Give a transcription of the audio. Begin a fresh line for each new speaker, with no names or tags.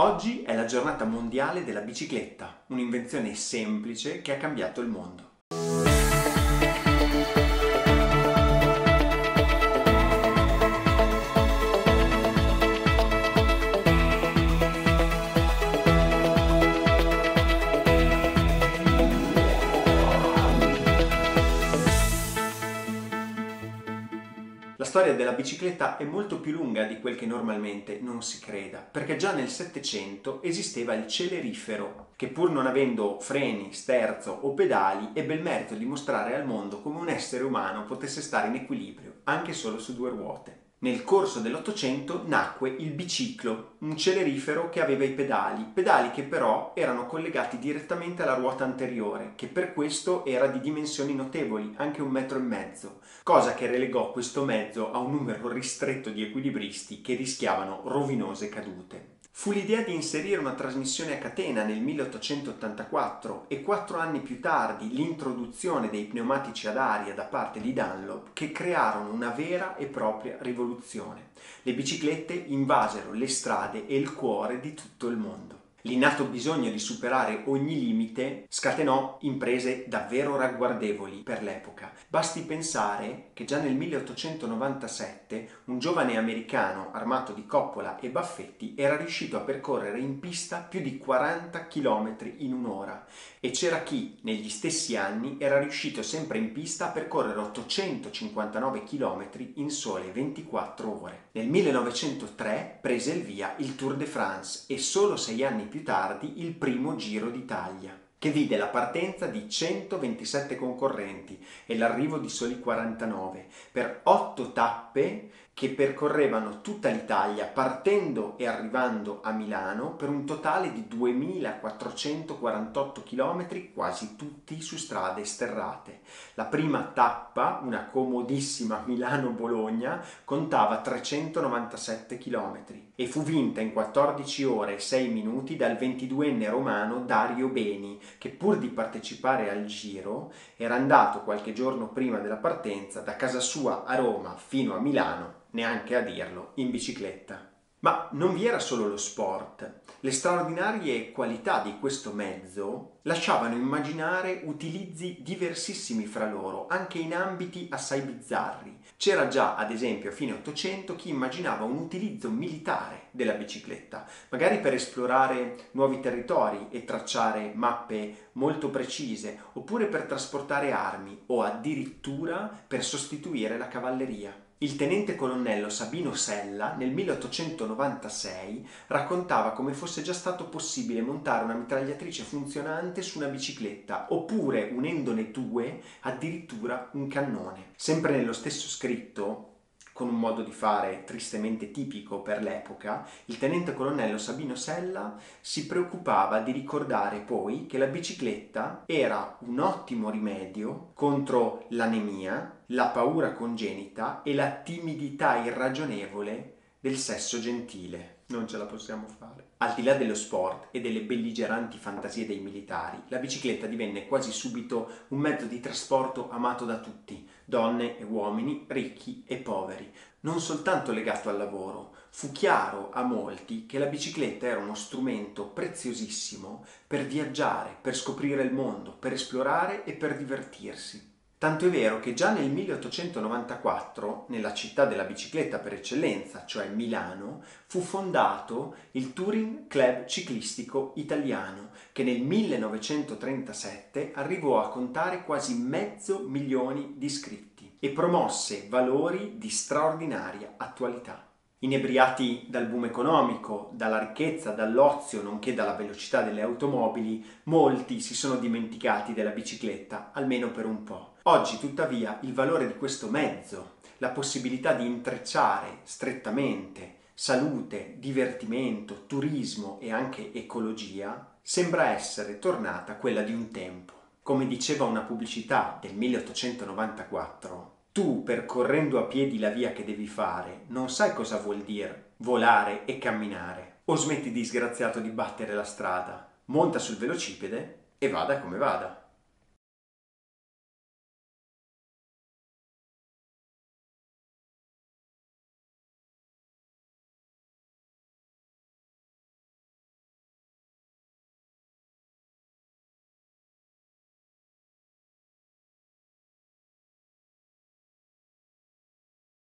Oggi è la giornata mondiale della bicicletta, un'invenzione semplice che ha cambiato il mondo. Storia della bicicletta è molto più lunga di quel che normalmente non si creda, perché già nel Settecento esisteva il celerifero, che pur non avendo freni, sterzo o pedali, ebbe il merito di mostrare al mondo come un essere umano potesse stare in equilibrio, anche solo su due ruote. Nel corso dell'Ottocento nacque il biciclo, un celerifero che aveva i pedali, pedali che però erano collegati direttamente alla ruota anteriore, che per questo era di dimensioni notevoli, anche un metro e mezzo, cosa che relegò questo mezzo a un numero ristretto di equilibristi che rischiavano rovinose cadute. Fu l'idea di inserire una trasmissione a catena nel 1884 e quattro anni più tardi l'introduzione dei pneumatici ad aria da parte di Dunlop che crearono una vera e propria rivoluzione. Le biciclette invasero le strade e il cuore di tutto il mondo. L'innato bisogno di superare ogni limite scatenò imprese davvero ragguardevoli per l'epoca. Basti pensare che già nel 1897 un giovane americano armato di coppola e baffetti era riuscito a percorrere in pista più di 40 km in un'ora e c'era chi negli stessi anni era riuscito sempre in pista a percorrere 859 km in sole 24 ore. Nel 1903 prese il via il Tour de France e solo sei anni più tardi il primo Giro d'Italia, che vide la partenza di 127 concorrenti e l'arrivo di soli 49 per otto tappe che percorrevano tutta l'Italia partendo e arrivando a Milano per un totale di 2448 km, quasi tutti su strade sterrate. La prima tappa, una comodissima Milano-Bologna, contava 397 km e fu vinta in 14 ore e 6 minuti dal 22enne romano Dario Beni, che pur di partecipare al Giro era andato qualche giorno prima della partenza da casa sua a Roma fino a Milano neanche a dirlo, in bicicletta. Ma non vi era solo lo sport. Le straordinarie qualità di questo mezzo lasciavano immaginare utilizzi diversissimi fra loro, anche in ambiti assai bizzarri. C'era già, ad esempio, a fine Ottocento chi immaginava un utilizzo militare della bicicletta, magari per esplorare nuovi territori e tracciare mappe molto precise, oppure per trasportare armi o addirittura per sostituire la cavalleria. Il tenente colonnello Sabino Sella nel 1896 raccontava come fosse già stato possibile montare una mitragliatrice funzionante su una bicicletta oppure unendone due addirittura un cannone. Sempre nello stesso scritto con un modo di fare tristemente tipico per l'epoca, il tenente colonnello Sabino Sella si preoccupava di ricordare poi che la bicicletta era un ottimo rimedio contro l'anemia, la paura congenita e la timidità irragionevole del sesso gentile. Non ce la possiamo fare. Al di là dello sport e delle belligeranti fantasie dei militari, la bicicletta divenne quasi subito un mezzo di trasporto amato da tutti, donne e uomini, ricchi e poveri, non soltanto legato al lavoro. Fu chiaro a molti che la bicicletta era uno strumento preziosissimo per viaggiare, per scoprire il mondo, per esplorare e per divertirsi. Tanto è vero che già nel 1894, nella città della bicicletta per eccellenza, cioè Milano, fu fondato il Touring Club Ciclistico Italiano, che nel 1937 arrivò a contare quasi mezzo milione di iscritti e promosse valori di straordinaria attualità. Inebriati dal boom economico, dalla ricchezza, dall'ozio, nonché dalla velocità delle automobili, molti si sono dimenticati della bicicletta, almeno per un po'. Oggi, tuttavia, il valore di questo mezzo, la possibilità di intrecciare strettamente salute, divertimento, turismo e anche ecologia, sembra essere tornata quella di un tempo. Come diceva una pubblicità del 1894, tu, percorrendo a piedi la via che devi fare, non sai cosa vuol dire volare e camminare. O smetti disgraziato di battere la strada, monta sul velocipede e vada come vada.